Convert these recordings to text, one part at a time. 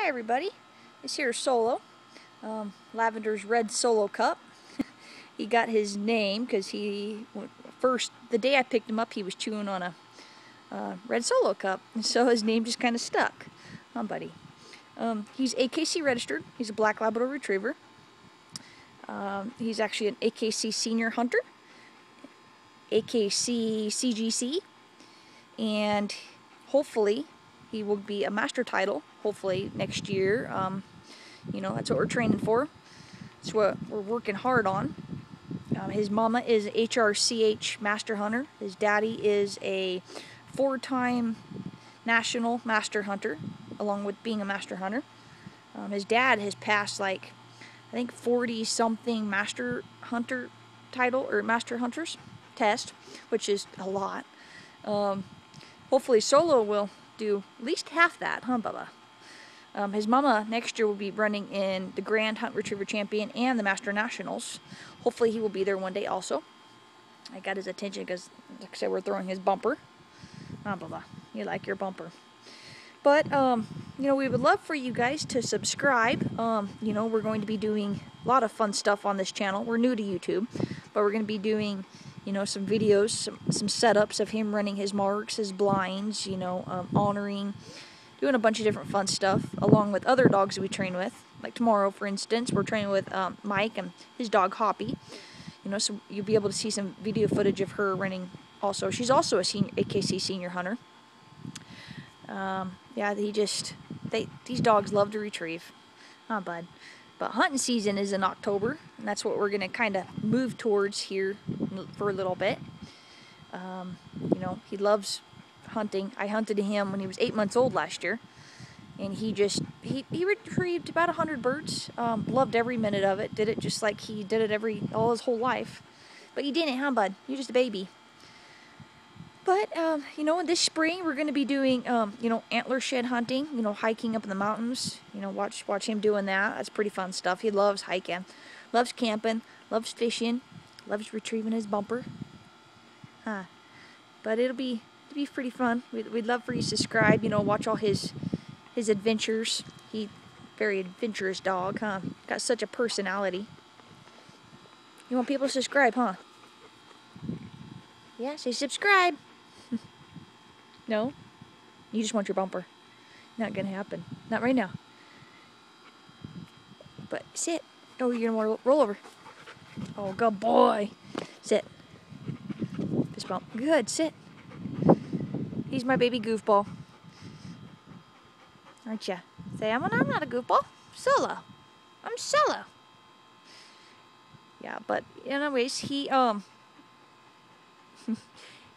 Hi everybody, this here is Solo, um, Lavender's red Solo Cup. he got his name because he, first, the day I picked him up he was chewing on a uh, red Solo Cup, and so his name just kind of stuck. Huh, buddy? Um, he's AKC registered, he's a Black Labrador Retriever. Um, he's actually an AKC Senior Hunter, AKC CGC, and hopefully he will be a master title, hopefully, next year. Um, you know, that's what we're training for. That's what we're working hard on. Um, his mama is HRCH Master Hunter. His daddy is a four-time national master hunter, along with being a master hunter. Um, his dad has passed like, I think 40 something master hunter title or master hunters test, which is a lot. Um, hopefully Solo will do at least half that, huh, Bubba? Um, his mama next year will be running in the Grand Hunt Retriever Champion and the Master Nationals. Hopefully he will be there one day also. I got his attention because, like I said, we're throwing his bumper. Ah, Bubba, you like your bumper. But, um, you know, we would love for you guys to subscribe. Um, you know, we're going to be doing a lot of fun stuff on this channel. We're new to YouTube, but we're going to be doing you know, some videos, some, some setups of him running his marks, his blinds, you know, um, honoring, doing a bunch of different fun stuff, along with other dogs we train with. Like tomorrow, for instance, we're training with um, Mike and his dog Hoppy. You know, so you'll be able to see some video footage of her running also. She's also a senior AKC senior hunter. Um, yeah, he just, they these dogs love to retrieve. Huh, bud. But hunting season is in October, and that's what we're going to kind of move towards here for a little bit. Um, you know, he loves hunting. I hunted him when he was eight months old last year, and he just, he, he retrieved about a 100 birds. Um, loved every minute of it. Did it just like he did it every, all his whole life. But you didn't, huh, bud? You're just a baby. But, um, you know, this spring we're going to be doing, um, you know, antler shed hunting, you know, hiking up in the mountains. You know, watch watch him doing that. That's pretty fun stuff. He loves hiking, loves camping, loves fishing, loves retrieving his bumper. Huh. But it'll be it'll be pretty fun. We'd, we'd love for you to subscribe, you know, watch all his his adventures. He very adventurous dog, huh? Got such a personality. You want people to subscribe, huh? Yeah, say subscribe. No? You just want your bumper. Not gonna happen. Not right now. But sit. Oh, you're gonna want to roll over. Oh, good boy. Sit. Fist bump. Good, sit. He's my baby goofball. Aren't ya? Say, I'm, I'm not a goofball. Solo. I'm solo. Yeah, but anyways, he, um,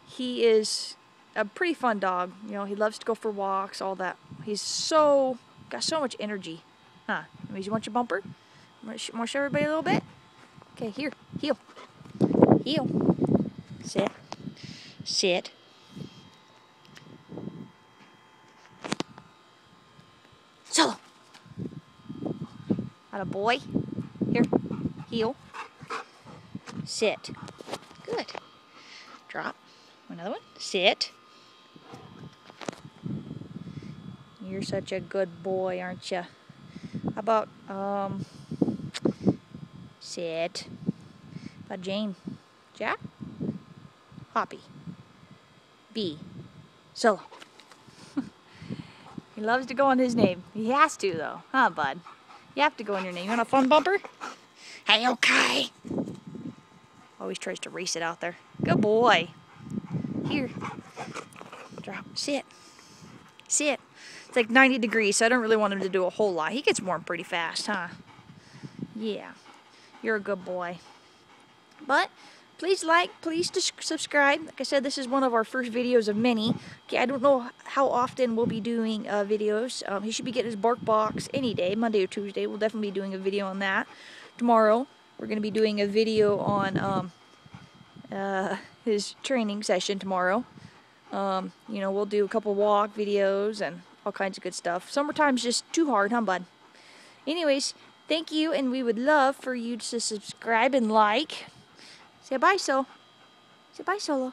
he is a pretty fun dog. You know, he loves to go for walks, all that. He's so, got so much energy. Huh? You want your bumper? Want to show everybody a little bit? Okay, here, heel. Heel. Sit. Sit. Solo. Not a boy. Here, heel. Sit. Good. Drop. Another one. Sit. You're such a good boy, aren't you? How about, um, sit. About Jane? Jack? Hoppy. B. Solo. he loves to go on his name. He has to, though. Huh, bud? You have to go on your name. You want a fun bumper? Hey, okay. Always tries to race it out there. Good boy. Here. Drop. Sit. Sit. It's like 90 degrees, so I don't really want him to do a whole lot. He gets warm pretty fast, huh? Yeah. You're a good boy. But please like, please subscribe. Like I said, this is one of our first videos of many. Okay, I don't know how often we'll be doing uh, videos. Um, he should be getting his bark box any day, Monday or Tuesday. We'll definitely be doing a video on that. Tomorrow, we're going to be doing a video on um, uh, his training session tomorrow. Um, you know, we'll do a couple walk videos and all kinds of good stuff. Summertime's just too hard, huh, bud? Anyways, thank you, and we would love for you to subscribe and like. Say bye, so. Say bye, Solo.